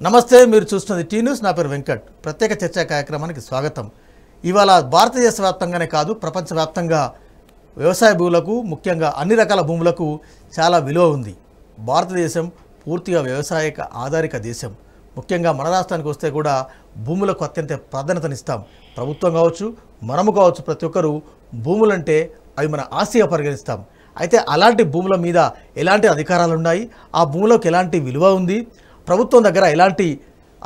నమస్తే మీరు చూస్తున్నది టీ న్యూస్. నా పేరు వెంకట్. ప్రత్యేక చర్చా కార్యక్రమానికి స్వాగతం. ఇవాళ భారతదేశ వ్యాప్తంగానే కాదు ప్రపంచవ్యాప్తంగా వ్యవసాయ భూములకు ముఖ్యంగా అన్ని రకాల భూములకు చాలా విలువ ఉంది. భారతదేశం పూర్తిగా వ్యవసాయక ఆధారిక దేశం. ముఖ్యంగా మన రాష్ట్రానికి వస్తే కూడా భూములకు అత్యంత ప్రాధాన్యతనిస్తాం. ప్రభుత్వం కావచ్చు మనము కావచ్చు ప్రతి ఒక్కరూ భూములంటే అవి మన ఆస్తిగా పరిగణిస్తాం. అయితే అలాంటి భూముల మీద ఎలాంటి అధికారాలు ఉన్నాయి ఆ భూములకు ఎలాంటి విలువ ఉంది? ప్రభుత్వం దగ్గర ఎలాంటి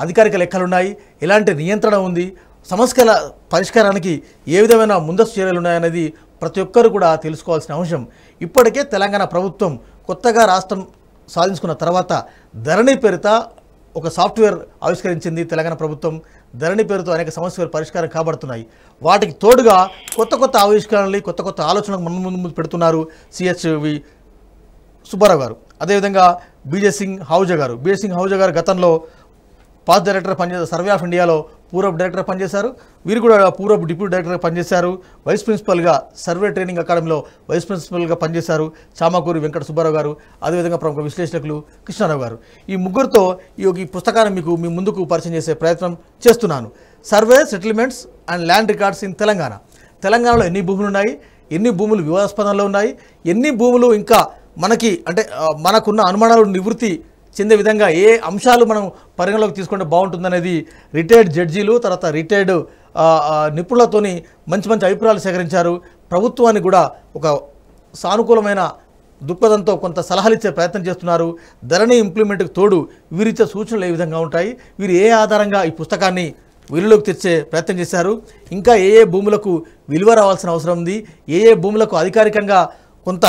అధికారిక లెక్కలు ఉన్నాయి ఎలాంటి నియంత్రణ ఉంది? సమస్యల పరిష్కారానికి ఏ విధమైన ముందస్తు చర్యలు ఉన్నాయనేది ప్రతి ఒక్కరు కూడా తెలుసుకోవాల్సిన అంశం. ఇప్పటికే తెలంగాణ ప్రభుత్వం కొత్తగా రాష్ట్రం సాధించుకున్న తర్వాత ధరణి పేరిత ఒక సాఫ్ట్వేర్ ఆవిష్కరించింది తెలంగాణ ప్రభుత్వం. ధరణి పేరుతో అనేక సమస్యలు పరిష్కారం కాబడుతున్నాయి. వాటికి తోడుగా కొత్త కొత్త ఆవిష్కరణలు కొత్త కొత్త ఆలోచనలు మన ముందు ముందు పెడుతున్నారు సిహెచ్వి సుబ్బారావు గారు. అదేవిధంగా బీజే సింగ్ హౌజా గారు. బీజే సింగ్ హౌజా గారు గతంలో పాస్ డైరెక్టర్ పనిచేశారు. సర్వే ఆఫ్ ఇండియాలో పూర్వపు డైరెక్టర్ పనిచేశారు. వీరు కూడా పూర్వపు డిప్యూటీ డైరెక్టర్ పనిచేశారు. వైస్ ప్రిన్సిపల్గా సర్వే ట్రైనింగ్ అకాడమీలో వైస్ ప్రిన్సిపల్గా పనిచేశారు చామకూరి వెంకట సుబ్బారావు గారు అదేవిధంగా ప్రముఖ విశ్లేషకులు కృష్ణారావు గారు. ఈ ముగ్గురితో ఈ యొక్క ఈ పుస్తకాన్ని మీకు మీ ముందుకు పరిచయం చేసే ప్రయత్నం చేస్తున్నాను. Survey settlements and land records in Telangana. తెలంగాణలో ఎన్ని భూములు ఉన్నాయి ఎన్ని భూములు వివాదాస్పదంలో ఉన్నాయి? ఎన్ని భూములు ఇంకా మనకి అంటే మనకున్న అనుమానాలు నివృత్తి చెందే విధంగా ఏ అంశాలు మనం పరిగణలోకి తీసుకుంటే బాగుంటుందనేది రిటైర్డ్ జడ్జీలు తర్వాత రిటైర్డ్ నిపుణులతోని మంచి మంచి అభిప్రాయాలు సేకరించారు. ప్రభుత్వానికి కూడా ఒక సానుకూలమైన దృక్పథంతో కొంత సలహాలు ఇచ్చే ప్రయత్నం చేస్తున్నారు. ధరణి ఇంప్లిమెంట్కి తోడు వీరిచ్చే సూచనలు ఏ విధంగా ఉంటాయి? వీరు ఏ ఆధారంగా ఈ పుస్తకాన్ని విలువలోకి తెచ్చే ప్రయత్నం చేశారు? ఇంకా ఏ ఏ భూములకు విలువ రావాల్సిన అవసరం ఉంది? ఏ ఏ భూములకు అధికారికంగా కొంత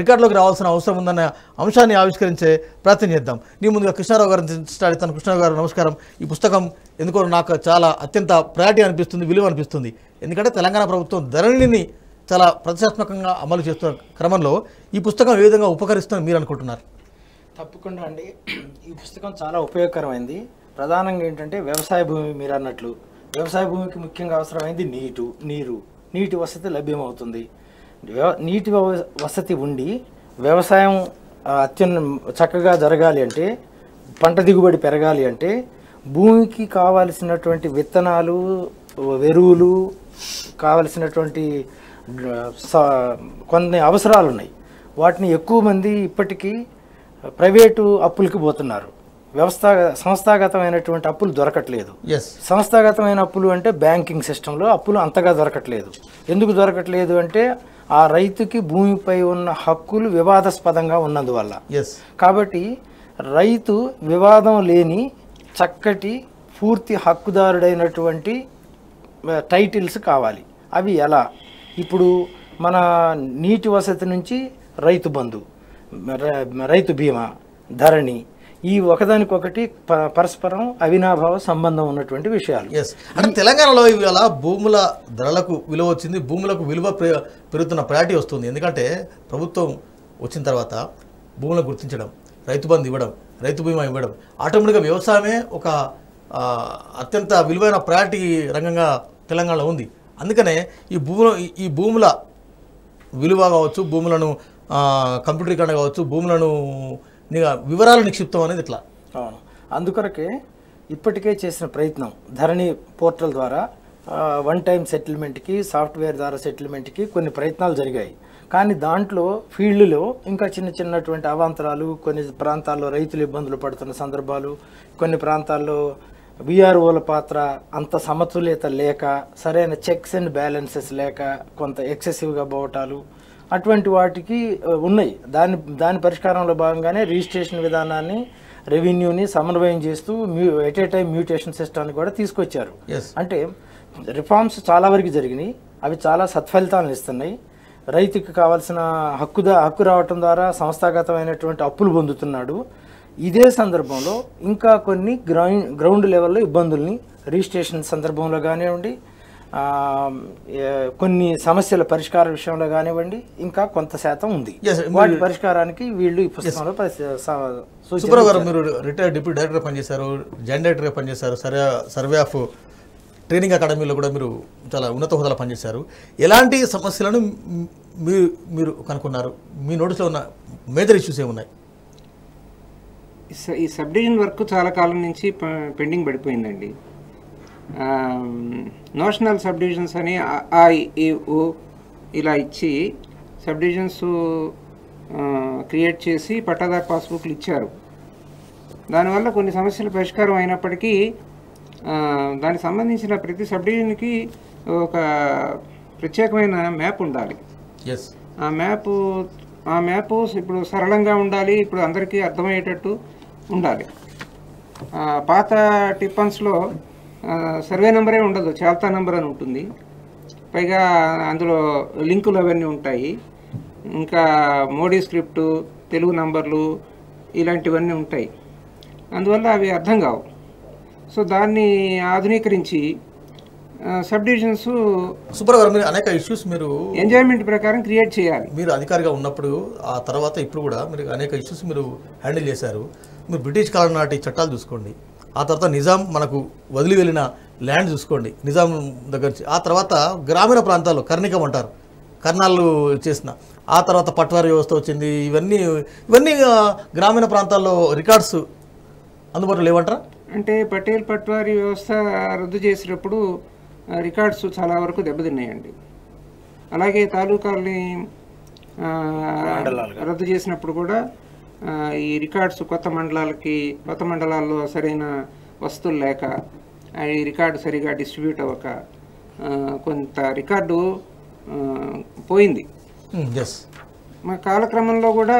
రికార్డులోకి రావాల్సిన అవసరం ఉందన్న అంశాన్ని ఆవిష్కరించే ప్రయత్నం చేద్దాం. నీ ముందుగా కృష్ణారావు గారిని స్టార్ట్ చేస్తాను కృష్ణారావు గారు నమస్కారం. ఈ పుస్తకం ఎందుకో నాకు చాలా అత్యంత ప్రయారిటీ అనిపిస్తుంది విలువ అనిపిస్తుంది. ఎందుకంటే తెలంగాణ ప్రభుత్వం ధరణిని చాలా ప్రతిష్టాత్మకంగా అమలు చేస్తున్న క్రమంలో ఈ పుస్తకం ఏ విధంగా ఉపకరిస్తుందని మీరు అనుకుంటున్నారు? తప్పకుండా అండి. ఈ పుస్తకం చాలా ఉపయోగకరమైంది. ప్రధానంగా ఏంటంటే వ్యవసాయ భూమి మీరు అన్నట్లు. వ్యవసాయ భూమికి ముఖ్యంగా అవసరమైంది నీటు నీరు. నీటి వసతి లభ్యమవుతుంది. నీటి వసతి ఉండి వ్యవసాయం అత్యున్న చక్కగా జరగాలి అంటే పంట దిగుబడి పెరగాలి అంటే భూమికి కావలసినటువంటి విత్తనాలు ఎరువులు కావలసినటువంటి కొన్ని అవసరాలు ఉన్నాయి వాటిని ఎక్కువ మంది ఇప్పటికీ ప్రైవేటు అప్పులకి పోతున్నారు. వ్యవస్థ సంస్థాగతమైనటువంటి అప్పులు దొరకట్లేదు. ఎస్ సంస్థాగతమైన అప్పులు అంటే బ్యాంకింగ్ సిస్టంలో అప్పులు అంతగా దొరకట్లేదు. ఎందుకు దొరకట్లేదు అంటే ఆ రైతుకి భూమిపై ఉన్న హక్కులు వివాదాస్పదంగా ఉన్నందువల్ల. ఎస్ కాబట్టి రైతు వివాదం లేని చక్కటి పూర్తి హక్కుదారుడైనటువంటి టైటిల్స్ కావాలి. అవి ఎలా? ఇప్పుడు మన నీటి వసతి నుంచి రైతు బంధు రైతు బీమా ధరణి ఈ ఒకదానికొకటి ప- పరస్పరం అవినాభావ సంబంధం ఉన్నటువంటి విషయాలు. ఎస్ అంటే తెలంగాణలో ఇవాళ భూముల ధరలకు విలువ వచ్చింది భూములకు విలువ పె- పెరుగుతున్న ప్రయారిటీ వస్తుంది. ఎందుకంటే ప్రభుత్వం వచ్చిన తర్వాత భూములను గుర్తించడం రైతు బంధు ఇవ్వడం రైతు బీమా ఇవ్వడం ఆటోమేటిక్గా వ్యవసాయమే ఒక అత్యంత విలువైన ప్రయారిటీ రంగంగా తెలంగాణలో ఉంది. అందుకనే ఈ భూముల ఈ- భూముల విలువ కావచ్చు భూములను కంప్యూటరీకరణ కావచ్చు భూములను వివరాలు నిక్షిప్తం అనేది ఇట్లా. అవును. అందుకొరకే ఇప్పటికే చేసిన ప్రయత్నం ధరణి పోర్టల్ ద్వారా వన్ టైం సెటిల్మెంట్కి సాఫ్ట్వేర్ ద్వారా సెటిల్మెంట్కి కొన్ని ప్రయత్నాలు జరిగాయి. కానీ దాంట్లో ఫీల్డ్లో ఇంకా చిన్న చిన్నటువంటి అవాంతరాలు కొన్ని ప్రాంతాల్లో రైతులు ఇబ్బందులు పడుతున్న సందర్భాలు కొన్ని ప్రాంతాల్లో విఆర్ఓల పాత్ర అంత సమతుల్యత లేక సరైన చెక్స్ అండ్ బ్యాలెన్సెస్ లేక కొంత ఎక్సెసివ్గా పోవటాలు అటువంటి వాటికి ఉన్నాయి. దాని దాని పరిష్కారంలో భాగంగానే రిజిస్ట్రేషన్ విధానాన్ని రెవెన్యూని సమన్వయం చేస్తూ మ్యూ ఎట్ ఏ టైం మ్యూటేషన్ సిస్టాన్ని కూడా తీసుకొచ్చారు. అంటే రిఫార్మ్స్ చాలా వరకు జరిగినాయి. అవి చాలా సత్ఫలితాలను ఇస్తున్నాయి. రైతుకి కావాల్సిన హక్కుదా హక్కు రావటం ద్వారా సంస్థాగతమైనటువంటి అప్పులు పొందుతున్నాడు. ఇదే సందర్భంలో ఇంకా కొన్ని గ్రౌండ్ గ్రౌండ్ లెవెల్లో ఇబ్బందుల్ని రిజిస్ట్రేషన్ సందర్భంలో కానివ్వండి కొన్ని సమస్యల పరిష్కార విషయంలో కానివ్వండి ఇంకా కొంత శాతం ఉంది. వాటి పరిష్కారానికి వీళ్ళు ఈ పుస్తకంలో పరిశ- స- సూచనలు సుబ్బారావు గారు మీరు రిటైర్డ్ డిప్యూటీ డైరెక్టర్ పనిచేశారు జాయింట్ డైరెక్టర్గా పనిచేశారు సర్వే సర్వే ఆఫ్ ట్రైనింగ్ అకాడమీలో కూడా మీరు చాలా ఉన్నత హోదాలో పనిచేశారు. ఎలాంటి సమస్యలను మ్- మీరు మీరు కనుక్కున్నారు? మీ నోటీస్లో ఉన్న మేజర్ ఇష్యూస్ ఏమున్నాయి ఈ సబ్ డివిజన్ వర్క్ చాలా కాలం నుంచి ప- పెండింగ్ పడిపోయిందండి. నోషనల్ సబ్ డివిజన్స్ అని ఊ ఇలా ఇచ్చి సబ్ డివిజన్స్ క్రియేట్ చేసి పట్టాదారు పాస్బుక్లు ఇచ్చారు. దానివల్ల కొన్ని సమస్యలు పరిష్కారం అయినప్పటికీ దానికి సంబంధించిన ప్రతి సబ్ డివిజన్కి ఒక ప్రత్యేకమైన మ్యాప్ ఉండాలి. ఎస్ ఆ మ్యాప్ ఆ మ్యాప్ ఇప్పుడు సరళంగా ఉండాలి ఇప్పుడు అందరికీ అర్థమయ్యేటట్టు ఉండాలి. పాత టిప్పన్స్లో సర్వే నెంబరే ఉండదు చాల్తా నెంబర్ అని ఉంటుంది. పైగా అందులో లింకులు అవన్నీ ఉంటాయి. ఇంకా మోడీ స్క్రిప్టు తెలుగు నంబర్లు ఇలాంటివన్నీ ఉంటాయి. అందువల్ల అవి అర్థం కావు. సో దాన్ని ఆధునీకరించి సబ్ డివిజన్స్ సుబ్బారావు గారు మీరు అనేక ఇష్యూస్ మీరు ఎంజాయ్మెంట్ ప్రకారం క్రియేట్ చేయాలి. మీరు అధికారిగా ఉన్నప్పుడు ఆ తర్వాత ఇప్పుడు కూడా మీరు అనేక ఇష్యూస్ మీరు హ్యాండిల్ చేశారు. మీరు బ్రిటిష్ కాలం నాటి చట్టాలు చూసుకోండి. ఆ తర్వాత నిజాం మనకు వదిలి వెళ్ళిన ల్యాండ్ చూసుకోండి నిజాం దగ్గర. ఆ తర్వాత గ్రామీణ ప్రాంతాల్లో కర్ణికం అంటారు కర్నాలు చేసిన. ఆ తర్వాత పట్వారీ వ్యవస్థ వచ్చింది ఇవన్నీ ఇవన్నీ గ్రామీణ ప్రాంతాల్లో రికార్డ్స్ అందుబాటులో లేవంటారా? అంటే పటేల్ పట్వారీ వ్యవస్థ రద్దు చేసినప్పుడు రికార్డ్స్ చాలా వరకు దెబ్బతిన్నాయండి. అలాగే తాలూకాల్ని రద్దు చేసినప్పుడు కూడా ఈ రికార్డ్స్ కొత్త మండలాలకి కొత్త మండలాల్లో సరైన వస్తువులు లేక ఈ రికార్డు సరిగా డిస్ట్రిబ్యూట్ అవ్వక కొంత రికార్డు పోయింది. ఎస్ మా కాలక్రమంలో కూడా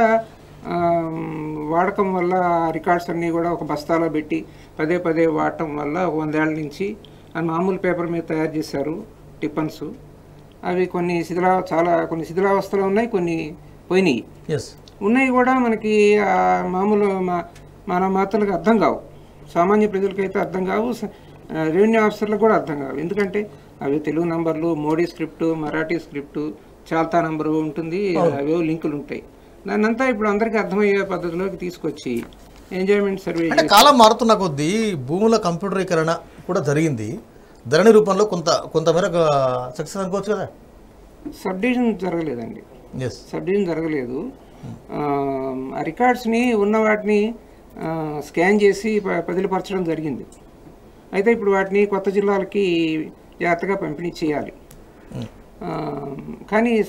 వాడకం వల్ల రికార్డ్స్ అన్నీ కూడా ఒక బస్తాలో పెట్టి పదే పదే వాడటం వల్ల వందేళ్ళ నుంచి ఆ మామూలు పేపర్ మీద తయారు చేశారు టిఫన్స్ అవి కొన్ని శిథిలా చాలా కొన్ని శిథిలావస్థలో ఉన్నాయి కొన్ని పోయినాయి. ఎస్ ఉన్నాయి కూడా మనకి మామూలు మన మాతలకు అర్థం కావు. సామాన్య ప్రజలకైతే అర్థం కావు రెవెన్యూ ఆఫీసర్లకు కూడా అర్థం కావు. ఎందుకంటే అవి తెలుగు నంబర్లు మోడీ స్క్రిప్ట్ మరాఠీ స్క్రిప్ట్ చాల్తా నంబరు ఉంటుంది అవేవో లింకులు ఉంటాయి. దాన్ని అంతా ఇప్పుడు అందరికీ అర్థమయ్యే పద్ధతిలోకి తీసుకొచ్చి ఎంజాయ్మెంట్ సర్వే కాలం మారుతున్న కొద్దీ భూముల కంప్యూటరీకరణ కూడా జరిగింది. ధరణి రూపంలో కొంత కొంతమేర సక్సెస్ అనుకోవచ్చు కదా? సబ్ డివిజన్ జరగలేదండి. ఎస్ సబ్ డివిజన్ జరగలేదు. రికార్డ్స్ని ఉన్న వాటిని స్కాన్ చేసి పదిలపరచడం జరిగింది. అయితే ఇప్పుడు వాటిని కొత్త జిల్లాలకి జాగ్రత్తగా పంపిణీ చేయాలి. కానీ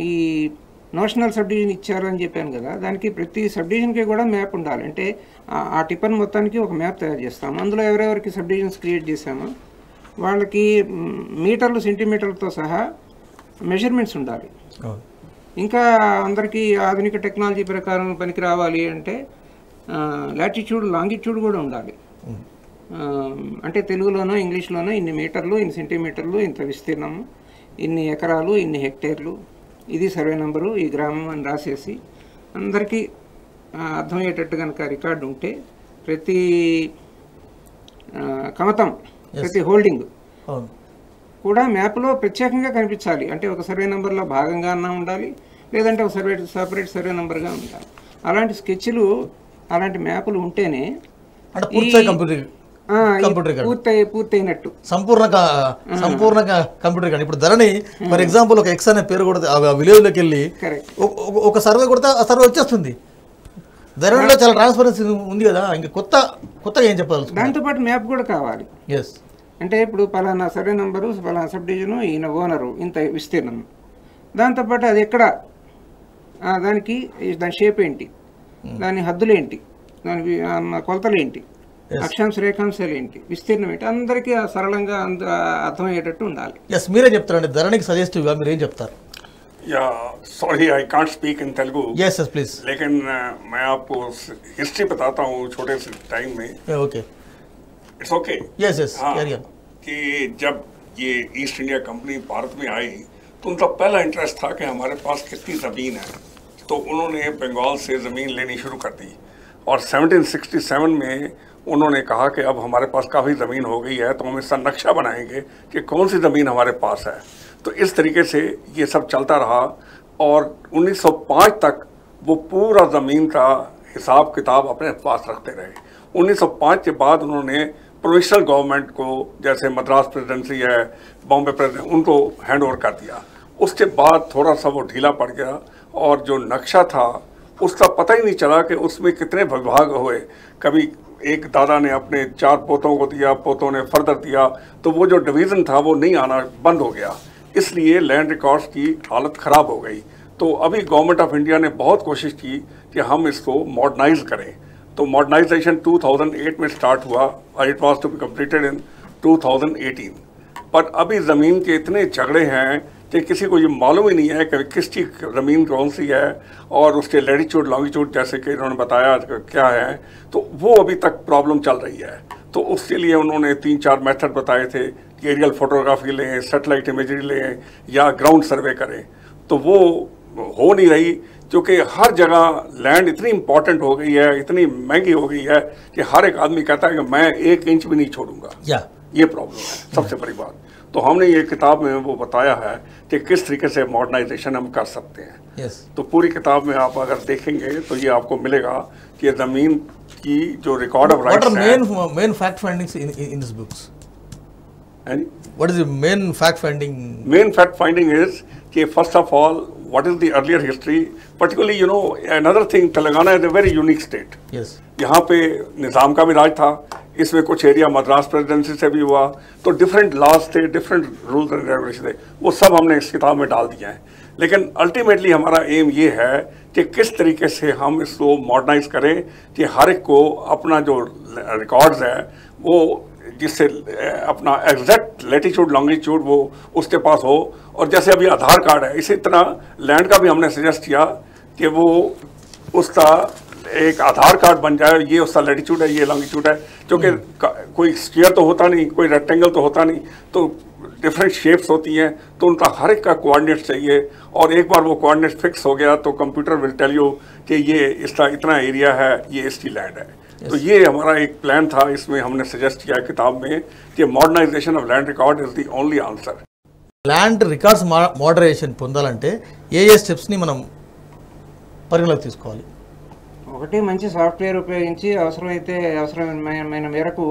ఈ నోషనల్ సబ్ డివిజన్ ఇచ్చారు అని చెప్పాను కదా దానికి ప్రతి సబ్ డివిజన్కి కూడా మ్యాప్ ఉండాలి. అంటే ఆ- టిఫన్ మొత్తానికి ఒక మ్యాప్ తయారు చేస్తాము. అందులో ఎవరెవరికి సబ్ డివిజన్స్ క్రియేట్ చేశామో వాళ్ళకి మీటర్లు సెంటీమీటర్లతో సహా మెజర్మెంట్స్ ఉండాలి. ఇంకా అందరికీ ఆధునిక టెక్నాలజీ ప్రకారం పనికి రావాలి అంటే లాటిట్యూడ్ లాంగిట్యూడ్ కూడా ఉండాలి. అంటే తెలుగులోనో ఇంగ్లీష్లోనో ఇన్ని మీటర్లు ఇన్ని సెంటీమీటర్లు ఇంత విస్తీర్ణం ఇన్ని ఎకరాలు ఇన్ని హెక్టేర్లు. ఇది సర్వే నెంబరు ఈ గ్రామం అని రాసేసి అందరికీ అర్థమయ్యేటట్టు కనుక రికార్డు ఉంటే ప్రతి కమతం ప్రతి హోల్డింగ్ కూడా మ్యాప్లో ప్రత్యేకంగా కనిపించాలి. అంటే ఒక సర్వే నెంబర్లో భాగంగా అన్నా ఉండాలి. లేదంటే ఒక సర్వే సపరేట్ సర్వే నెంబర్గా ఉండాలి అలాంటి స్కెచ్లు అలాంటి మ్యాపులు ఉంటేనే. పూర్తయి పూర్తయినట్టు. సంపూర్ణ సంపూర్ణ కంప్యూటర్ కానీ ఇప్పుడు ధరని ఫర్ ఎగ్జాంపుల్ ఒక ఎక్స్ అనే పేరు కొడితే ఆ విలేజ్లోకి వెళ్ళి ఒక- సర్వే కొడితే ఆ సర్వే వచ్చేస్తుంది. ధరణిలో చాలా ట్రాన్స్పరెన్సీ ఉంది కదా ఇంకా కొత్త కొత్తగా ఏం చెప్పాలి దాంతోపాటు మ్యాప్ కూడా కావాలి. ఎస్ అంటే ఇప్పుడు పలానా సర్వే నెంబరు పలానా సబ్ డివిజను ఈయన ఓనరు ఇంత విస్తీర్ణం. దాంతోపాటు అది ఎక్కడ దానికి ఈ- దాని షేప్ ఏంటి దాని హద్దులు ఏంటి దాని వి- ఆ, మ- కొలతలు ఏంటి అక్షాంశ రేఖాంశాలు ఏంటి విస్తీర్ణం ఏంటి అందరికీ ఆ సరళంగా అంద అర్థమయ్యేటట్టు ఉండాలి ఎస్ మీరే చెప్తారండి ధరణికి సజెస్టివ్గా మీరు ఏం చెప్తారు या sorry I can't speak in Telugu yes yes please लेकिन अ, मैं आपको हिस्ट्री बताता हूँ छोटे से टाइम में okay it's okay yes yes हाँ క్యారియన్ कि जब ये ईस्ट इंडिया कंपनी भारत में आई तो उनका पहला इंटरेस्ट था कि हमारे पास कितनी ज़मीन है तो उन्होंने बंगाल से ज़मीन लेनी शुरू कर दी। और 1767 में उन्होंने कहा कि अब हमारे पास काफ़ी ज़मीन हो गई है तो हम इसका नक्शा बनाएँगे कि कौन सी ज़मीन हमारे पास है। तो इस तरीके से ये सब चलता रहा और 1905 तक वो पूरा ज़मीन का हिसाब किताब अपने पास रखते रहे। 1905 के बाद उन्होंने प्रोविंशियल गवर्नमेंट को, जैसे मद्रास प्रेसिडेंसी है, बॉम्बे प्रेसिडेंट उनको हैंड ओवर कर दिया। उसके बाद थोड़ा सा वो ढीला पड़ गया। और जो नक्शा था, उसका पता ही नहीं चला कि उसमें कितने विभाग हुए। कभी एक दादा ने अपने चार पोतों को दिया, पोतों ने फर्दर दिया तो वो जो डिवीज़न था, वो नहीं आना बंद हो गया। इसलिए लैंड रिकॉर्ड्स की हालत ख़राब हो गई। तो अभी गवर्नमेंट ऑफ़ इंडिया ने बहुत कोशिश की कि हम इसको मॉडर्नाइज करें। तो मॉडर्नाइजेशन 2008 में स्टार्ट हुआ it was to be completed in 2018 पर अभी ज़मीन के इतने झगड़े हैं कि किसी को ये मालूम ही नहीं है कि किस चीज़ ज़मीन कौन सी है और उसके लेटीट्यूड लॉन्गिट्यूड जैसे कि इन्होंने बताया क्या है तो वो अभी तक प्रॉब्लम चल रही है। तो उसके लिए उन्होंने तीन चार मेथड बताए थे कि एरियल फोटोग्राफी लें सेटेलाइट इमेजरी लें या ग्राउंड सर्वे करें। तो वो हो नहीं रही क्योंकि हर जगह लैंड इतनी इंपॉर्टेंट हो गई है इतनी महँगी हो गई है कि हर एक आदमी कहता है कि मैं एक इंच भी नहीं छोड़ूँगा। या। ये प्रॉब्लम है सबसे बड़ी बात। तो हमने ये किताब में वो बताया है कि किस तरीके से मॉडर्नाइजेशन हम कर सकते हैं। Yes. तो पूरी किताब में आप अगर देखेंगे तो ये आपको मिलेगा कि ज़मीन की जो record of right main fact finding in this books and what is the main fact finding main fact finding is कि first of all what is the earlier history? Particularly you know another thing Telangana is a very unique state. Yes. यहाँ पे निज़ाम का भी राज था इसमें कुछ area Madras presidency से भी हुआ तो डिफरेंट लॉज थे डिफरेंट रूल्स एंड रेगुलेशन थे वो सब हमने इस किताब में डाल दिए हैं। लेकिन अल्टीमेटली हमारा एम ये है कि किस तरीके से हम इसको मॉडर्नाइज करें कि हर एक को अपना जो रिकॉर्ड्स है वो जिससे अपना एग्जैक्ट लेटीट्यूड लॉन्गिट्यूड वो उसके पास हो। और जैसे अभी आधार कार्ड है इसी तरह लैंड का भी हमने सजेस्ट किया कि वो उसका एक आधार कार्ड बन जाए ये उसका लेटीट्यूड है ये लॉन्गिट्यूड है। क्योंकि कोई स्क्वेयर तो होता नहीं कोई रेक्टेंगल तो होता नहीं तो डिफरेंट शेप्स होती हैं तो उनका हर एक का कोऑर्डिनेट चाहिए। और एक बार वो कोऑर्डिनेट फिक्स हो गया तो कंप्यूटर विल टेल यू कि ये इसका इतना एरिया है ये इसकी लैंड है। तो ये हमारा एक प्लान था इसमें हमने सजेस्ट किया किताब में कि modernisation of land record is the only answer land records moderation పొందాలంటే ఏ ఏ స్టెప్స్ని మనం పరిగణలోకి తీసుకోవాలి ఒకటి మంచి సాఫ్ట్వేర్ ఉపయోగించి అవసరమైతే అవసరమైన మేరకు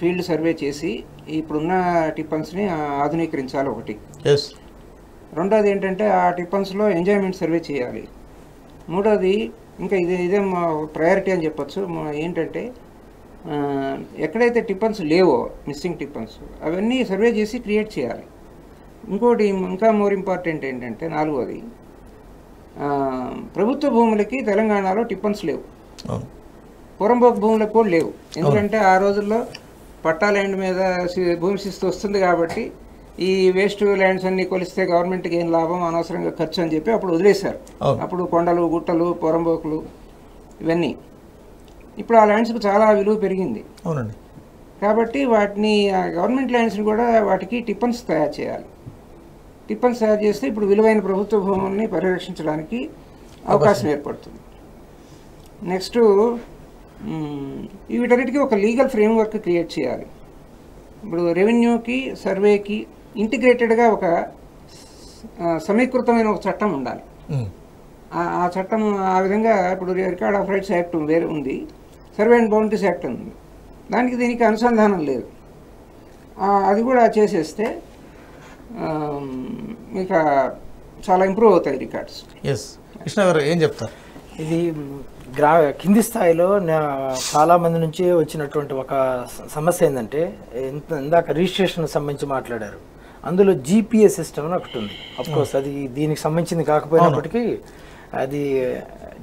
ఫీల్డ్ సర్వే చేసి ఇప్పుడున్న టిప్పన్స్ని ఆధునీకరించాలి ఒకటి ఎస్ రెండోది ఏంటంటే ఆ టిప్పన్స్లో ఎంజాయ్మెంట్ సర్వే చేయాలి మూడోది ఇంకా ఇదే ఇదే మా ప్రయారిటీ అని చెప్పొచ్చు. మా- ఏంటంటే ఎక్కడైతే టిప్పన్స్ లేవో మిస్సింగ్ టిప్పన్స్ అవన్నీ సర్వే చేసి క్రియేట్ చేయాలి. ఇంకోటి ఇంకా మోర్ ఇంపార్టెంట్ ఏంటంటే నాలుగోది ప్రభుత్వ భూములకి తెలంగాణలో టిప్పన్స్ లేవు. పురంబోకు భూములకు కూడా లేవు. ఎందుకంటే ఆ రోజుల్లో పట్టా ల్యాండ్ మీద భూమి శిస్తు వస్తుంది కాబట్టి ఈ వేస్ట్ ల్యాండ్స్ అన్ని కొలిస్తే గవర్నమెంట్కి ఏం లాభం? అనవసరంగా ఖర్చు అని చెప్పి అప్పుడు వదిలేశారు. అప్పుడు కొండలు గుట్టలు పురంబోకులు ఇవన్నీ. ఇప్పుడు ఆ ల్యాండ్స్కి చాలా విలువ పెరిగింది. అవునండి. కాబట్టి వాటిని ఆ గవర్నమెంట్ ల్యాండ్స్ని కూడా వాటికి టిప్పన్స్ తయారు చేయాలి. టిప్పన్స్ తయారు చేస్తే ఇప్పుడు విలువైన ప్రభుత్వ భూముల్ని పరిరక్షించడానికి అవకాశం ఏర్పడుతుంది. నెక్స్ట్ వీటన్నిటికీ ఒక లీగల్ ఫ్రేమ్వర్క్ క్రియేట్ చేయాలి. ఇప్పుడు రెవెన్యూకి సర్వేకి ఇంటిగ్రేటెడ్గా ఒక సమీకృతమైన ఒక చట్టం ఉండాలి. ఆ- ఆ చట్టం ఆ విధంగా ఇప్పుడు రికార్డ్ ఆఫ్ రైట్స్ యాక్ట్ వేరే ఉంది. సర్వే అండ్ బౌండరీస్ యాక్ట్ ఉంది. దానికి దీనికి అనుసంధానం లేదు. ఆ, అది కూడా చేసేస్తే ఇక చాలా ఇంప్రూవ్ అవుతాయి రికార్డ్స్. ఎస్ కృష్ణ గారు ఏం చెప్తారు? ఇది గ్రా కింది స్థాయిలో నా- చాలా మంది నుంచి వచ్చినటువంటి ఒక సమస్య ఏంటంటే ఇంత- ఇందాక రిజిస్ట్రేషన్ సంబంధించి మాట్లాడారు. అందులో జీపీఏ సిస్టమ్ అని ఒకటి ఉంది. కోర్స్ అది దీనికి సంబంధించింది కాకపోయినప్పటికీ అది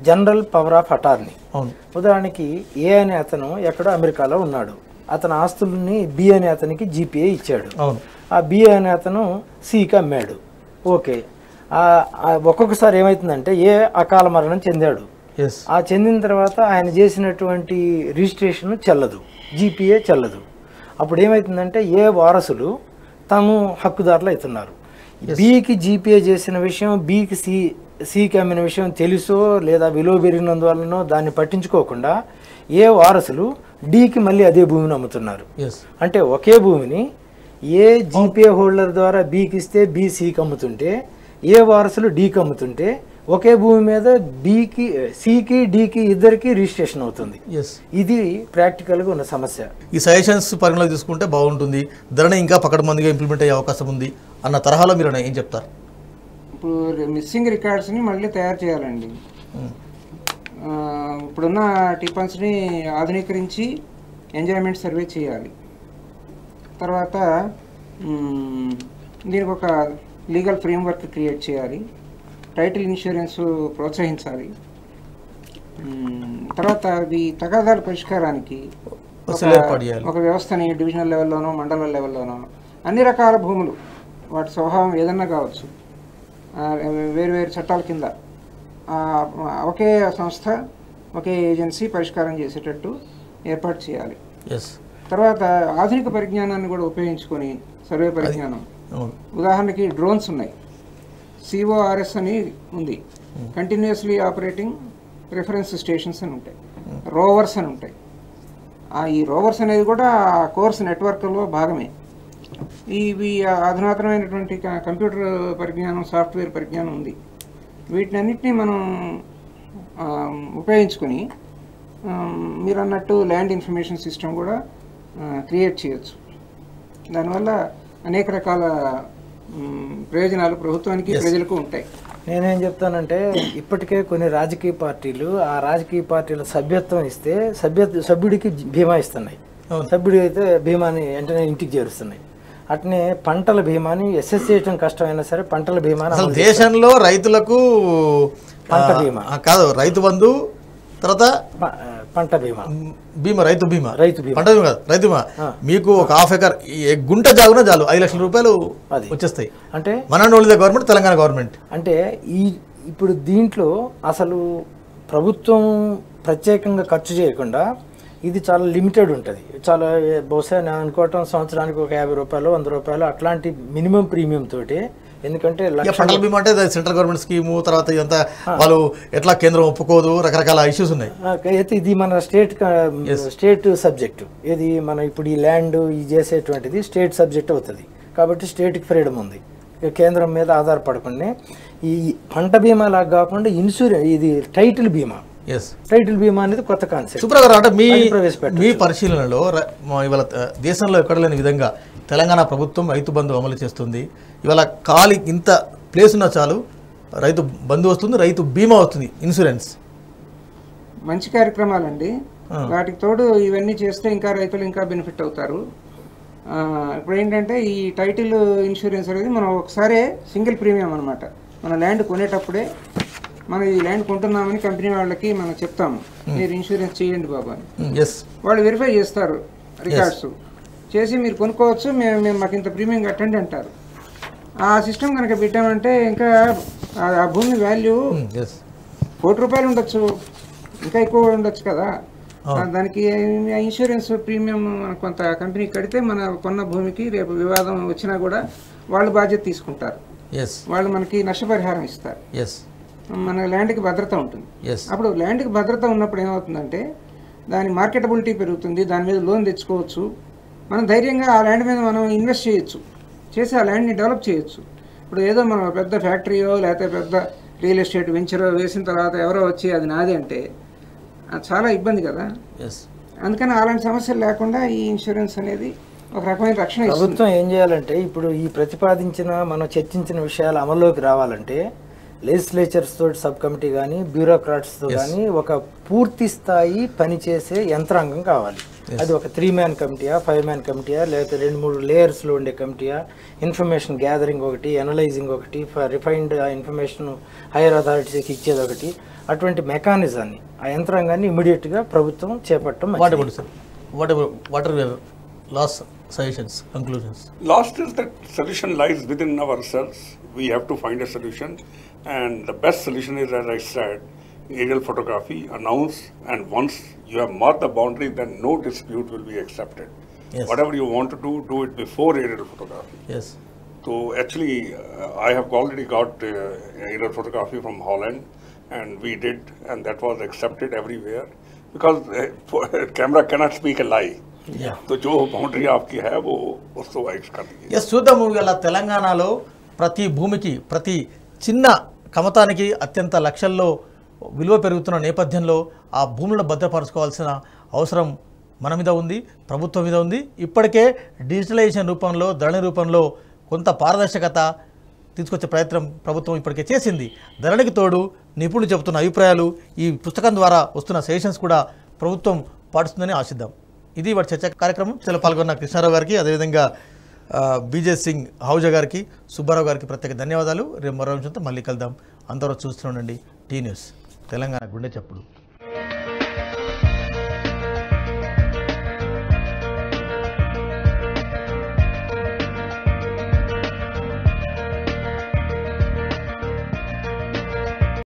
జనరల్ పవర్ ఆఫ్ అటార్నీ ఉదాహరణకి ఏ అనే అతను ఎక్కడో అమెరికాలో ఉన్నాడు. అతని ఆస్తుల్ని బి అనే అతనికి జీపీఏ ఇచ్చాడు. ఆ బి అనే అతను సికి అమ్మాడు. ఓకే. ఒక్కొక్కసారి ఏమవుతుందంటే ఏ అకాల మరణం చెందాడు. ఆ చెందిన తర్వాత ఆయన చేసినటువంటి రిజిస్ట్రేషన్ చెల్లదు. జీపీఏ చెల్లదు. అప్పుడు ఏమవుతుందంటే ఏ వారసులు తాము హక్కుదారులు అవుతున్నారు. బికి జీపీఏ చేసిన విషయం బికి సి సికి అమ్మిన విషయం తెలుసో లేదా విలువ పెరిగినందువలనో దాన్ని పట్టించుకోకుండా ఏ వారసులు డికి మళ్ళీ అదే భూమిని అమ్ముతున్నారు. అంటే ఒకే భూమిని ఏ జీపీఏ హోల్డర్ ద్వారా బీకి ఇస్తే బి సికి అమ్ముతుంటే ఏ వారసులు డీకి అమ్ముతుంటే ఒకే భూమి మీద బీకి సికి డీకి ఇద్దరికి రిజిస్ట్రేషన్ అవుతుంది. ఎస్ ఇది ప్రాక్టికల్గా ఉన్న సమస్య. ఈ సజెషన్స్ పరిగణలోకి తీసుకుంటే బాగుంటుంది. ధరని ఇంకా పకడ్బందీగా ఇంప్లిమెంట్ అయ్యే అవకాశం ఉంది అన్న తరహాలో మీరు ఏం చెప్తారు? ఇప్పుడు మిస్సింగ్ రికార్డ్స్ని మళ్ళీ తయారు చేయాలండి. ఆ, ఇప్పుడున్న టిఫన్స్-ని ఆధునీకరించి ఎంజాయ్మెంట్ సర్వే చేయాలి. తర్వాత దీనికి ఒక లీగల్ ఫ్రేమ్వర్క్ క్రియేట్ చేయాలి. టైటిల్ ఇన్సూరెన్స్ ప్రోత్సహించాలి. తర్వాత ఈ తగాదాల పరిష్కారానికి ఒక- వ్యవస్థని డివిజనల్ లెవెల్లోనో మండల లెవెల్లోనో అన్ని రకాల భూములు వాటి స్వభావం ఏదన్నా కావచ్చు ఆ, వేరు వేరు చట్టాల కింద ఒకే సంస్థ ఒకే ఏజెన్సీ పరిష్కారం చేసేటట్టు ఏర్పాటు చేయాలి. తర్వాత ఆధునిక పరిజ్ఞానాన్ని కూడా ఉపయోగించుకొని సర్వే పరిజ్ఞానం. ఉదాహరణకి డ్రోన్స్ ఉన్నాయి. సిఓఆర్ఎస్ అని ఉంది. కంటిన్యూస్లీ ఆపరేటింగ్ రిఫరెన్స్ స్టేషన్స్ అని ఉంటాయి. రోవర్స్ అని ఉంటాయి. ఆ ఈ రోవర్స్ అనేది కూడా కోర్స్ నెట్వర్క్లో భాగమే. ఇవి అధునాతనమైనటువంటి క- కంప్యూటర్ పరిజ్ఞానం సాఫ్ట్వేర్ పరిజ్ఞానం ఉంది. వీటినన్నిటినీ మనం ఉపయోగించుకొని మీరు అన్నట్టు ల్యాండ్ ఇన్ఫర్మేషన్ సిస్టమ్ కూడా క్రియేట్ చేయొచ్చు. దానివల్ల అనేక రకాల ప్రయోజనాలు ప్రభుత్వానికి ప్రజలకు ఉంటాయి. నేనేం చెప్తానంటే ఇప్పటికే కొన్ని రాజకీయ పార్టీలు ఆ రాజకీయ పార్టీల సభ్యత్వం ఇస్తే సభ్య సభ్యుడికి బీమా ఇస్తున్నాయి. సభ్యుడు అయితే బీమాని వెంటనే ఇంటికి చేరుస్తున్నాయి. అట్నే పంటల బీమాని ఎస్ఎస్ చేయడం కష్టమైనా సరే పంటల బీమాని దేశంలో రైతులకు పంట బీమా. ఆ, కాదు రైతు బంధు తర్వాత ప- పంట బీమా. బీమా రైతు బీమా. రైతు బీమా. పంట బీమా రైతు బీమా. మీకు ఒక హాఫ్ ఎకర్ గుంట జాగున చాలు ఐదు లక్షల రూపాయలు అది. వచ్చేస్తాయి. అంటే? మన గవర్నమెంట్ తెలంగాణ గవర్నమెంట్. అంటే ఈ ఇప్పుడు దీంట్లో అసలు ప్రభుత్వం ప్రత్యేకంగా ఖర్చు చేయకుండా ఇది చాలా లిమిటెడ్ ఉంటుంది. చాలా బహుశా నేను అనుకోవటం సంవత్సరానికి ఒక యాభై రూపాయలు వంద రూపాయలు అట్లాంటి మినిమం ప్రీమియం తోటి ఎందుకంటే పంటల బీమా అంటే సెంట్రల్ గవర్నమెంట్ స్కీము తర్వాత ఇదంతా వాళ్ళు ఎట్లా కేంద్రం ఒప్పుకోదు రకరకాల ఇష్యూస్ ఉన్నాయి. అయితే ఇది మన స్టేట్ స్టేట్ సబ్జెక్టు ఇది మన ఇప్పుడు ఈ ల్యాండ్ ఇది చేసేటువంటిది స్టేట్ సబ్జెక్ట్ అవుతుంది. కాబట్టి స్టేట్కి ఫ్రీడమ్ ఉంది. కేంద్రం మీద ఆధారపడకుండా ఈ పంట బీమా లాగా కాకుండా ఇన్సూరెన్స్ ఇది టైటిల్ బీమా ఎస్ టైటిల్ బీమా అనేది కొత్త కాన్సెప్ట్ సుబ్రహ్మ అంటే మీ పరిశీలనలో ఇవాళ దేశంలో ఎక్కడ లేని విధంగా తెలంగాణ ప్రభుత్వం రైతు బంధు అమలు చేస్తుంది. ఇవాళ ఖాళీ ఇంత ప్లేస్ ఉన్నా చాలు రైతు బంధు వస్తుంది రైతు బీమా వస్తుంది ఇన్సూరెన్స్ మంచి కార్యక్రమాలండి. వాటికి తోడు ఇవన్నీ చేస్తే ఇంకా రైతులు ఇంకా బెనిఫిట్ అవుతారు. ఇప్పుడు ఏంటంటే ఈ టైటిల్ ఇన్సూరెన్స్ అనేది మనం ఒకసారే సింగిల్ ప్రీమియం అనమాట మన ల్యాండ్ కొనేటప్పుడే మనం ఈ ల్యాండ్ కొంటున్నామని కంపెనీ వాళ్ళకి మనం చెప్తాము. మీరు ఇన్సూరెన్స్ చేయండి బాబు అని. ఎస్ వాళ్ళు వెరిఫై చేస్తారు రికార్డ్స్ చేసి మీరు కొనుక్కోవచ్చు మేము మేము మాకు ఇంత ప్రీమియం కట్టండి అంటారు. ఆ సిస్టమ్ కనుక పెట్టామంటే ఇంకా ఆ- భూమి వాల్యూ ఎస్ కోటి రూపాయలు ఉండొచ్చు. ఇంకా ఎక్కువ ఉండొచ్చు కదా. దానికి ఇన్సూరెన్స్ ప్రీమియం కొంత కంపెనీ కడితే మన కొన్న భూమికి రేపు వివాదం వచ్చినా కూడా వాళ్ళు బాధ్యత తీసుకుంటారు. వాళ్ళు మనకి నష్టపరిహారం ఇస్తారు. మన ల్యాండ్కి భద్రత ఉంటుంది. అప్పుడు ల్యాండ్కి భద్రత ఉన్నప్పుడు ఏమవుతుందంటే దాని మార్కెటబిలిటీ పెరుగుతుంది దాని మీద లోన్ తెచ్చుకోవచ్చు. మనం ధైర్యంగా ఆ ల్యాండ్ మీద మనం ఇన్వెస్ట్ చేయొచ్చు. చేసి ఆ ల్యాండ్ని డెవలప్ చేయొచ్చు. ఇప్పుడు ఏదో మనం పెద్ద ఫ్యాక్టరీయో లేకపోతే పెద్ద రియల్ ఎస్టేట్ వెంచరో వేసిన తర్వాత ఎవరో వచ్చి అది నాది అంటే అది చాలా ఇబ్బంది కదా? అందుకని అలాంటి సమస్యలు లేకుండా ఈ ఇన్సూరెన్స్ అనేది ఒక రకమైన రక్షణ ప్రభుత్వం ఏం చేయాలంటే ఇప్పుడు ఈ ప్రతిపాదించిన మనం చర్చించిన విషయాలు అమల్లోకి రావాలంటే లెజిస్లేచర్స్ తోటి సబ్ కమిటీ కానీ బ్యూరోక్రాట్స్తో కానీ ఒక పూర్తి స్థాయి పనిచేసే యంత్రాంగం కావాలి. అది ఒక త్రీ మ్యాన్ కమిటీయా ఫైవ్ మ్యాన్ కమిటీయా లేకపోతే రెండు మూడు లేయర్స్లో ఉండే కమిటీయా ఇన్ఫర్మేషన్ గ్యాదరింగ్ ఒకటి అనలైజింగ్ ఒకటి రిఫైన్డ్ ఇన్ఫర్మేషన్ హైయర్ అథారిటీస్కి ఇచ్చేది ఒకటి. అటువంటి మెకానిజాన్ని ఆ యంత్రాంగాన్ని ఇమీడియట్గా ప్రభుత్వం చేపట్టడం వాట్ మంచిది. About sir what about what are last suggestions conclusions Last is that solution lies within ourselves. we have to find a solution. And the best solution is, as I said, aerial photography, announce, and once you have marked the boundary, then no dispute will be accepted. Yes. Whatever you want to do, do it before aerial photography. Yes. So actually, uh, I have already got uh, aerial photography from Holland, and we did, and that was accepted everywhere, because uh, camera cannot speak a lie. Yeah. So, boundary of आपकी है वो उसको x कर Yes, ये शुद्ध ప్రతి భూమికి ప్రతి చిన్న కమతానికి అత్యంత లక్షల్లో విలువ పెరుగుతున్న నేపథ్యంలో ఆ భూములను భద్రపరచుకోవాల్సిన అవసరం మన మీద ఉంది ప్రభుత్వం మీద ఉంది. ఇప్పటికే డిజిటలైజేషన్ రూపంలో ధరణి రూపంలో కొంత పారదర్శకత తీసుకొచ్చే ప్రయత్నం ప్రభుత్వం ఇప్పటికే చేసింది. ధరణికి తోడు నిపుణులు చెబుతున్న అభిప్రాయాలు ఈ పుస్తకం ద్వారా వస్తున్న సెషన్స్ కూడా ప్రభుత్వం పాటిస్తుందని ఆశిద్దాం. ఇది వాటి చర్చ కార్యక్రమం. ఇందులో పాల్గొన్న కృష్ణారావు గారికి అదేవిధంగా బీజే సింగ్ హౌజా గారికి సుబ్బారావు గారికి ప్రత్యేక ధన్యవాదాలు. రేపు మరో అంశంతో మళ్ళీ కలుద్దాం. అందరూ చూస్తూ ఉండండి. Tea news. తెలంగాణ గుండె చప్పుడు.